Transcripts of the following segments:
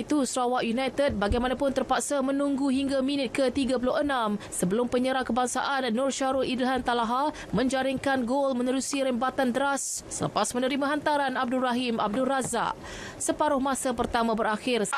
itu Sarawak United bagaimanapun terpaksa menunggu hingga minit ke-36 sebelum penyerang kebangsaan Nur Syarul Idhan Talaha menjaringkan gol menerusi rembatan deras selepas menerima hantaran Abdul Rahim Abdul Razak. Separuh masa pertama berakhir.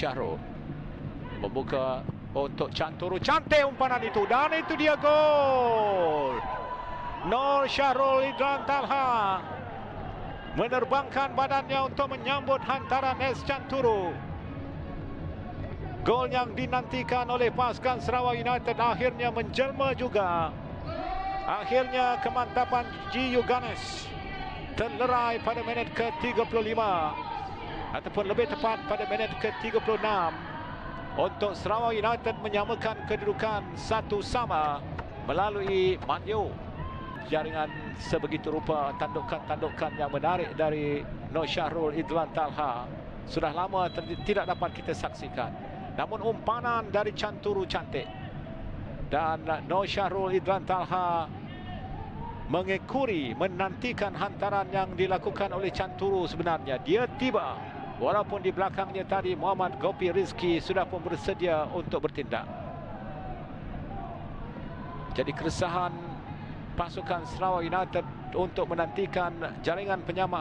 Syahrul membuka untuk Canturu. Cantik umpanan itu dan itu dia gol. Nur Syahrul Idran Talha menerbangkan badannya untuk menyambut hantaran S Canturu. Gol yang dinantikan oleh pasukan Sarawak United akhirnya menjelma juga. Akhirnya kemantapan G. Yuganes terlerai pada minit ke-35 ataupun lebih tepat pada minit ke-36 untuk Sarawak United menyamakan kedudukan satu sama melalui Manyo. Jaringan sebegitu rupa tandukan-tandukan yang menarik dari Nur Syahrul Idlan Talha sudah lama tidak dapat kita saksikan. Namun umpanan dari Canturu cantik dan Nur Syahrul Idlan Talha mengekuri menantikan hantaran yang dilakukan oleh Canturu sebenarnya. Dia tiba walaupun di belakangnya tadi Muhammad Gopi Rizki sudah pun bersedia untuk bertindak. Jadi keresahan pasukan Sarawak United untuk menantikan jaringan penyamaan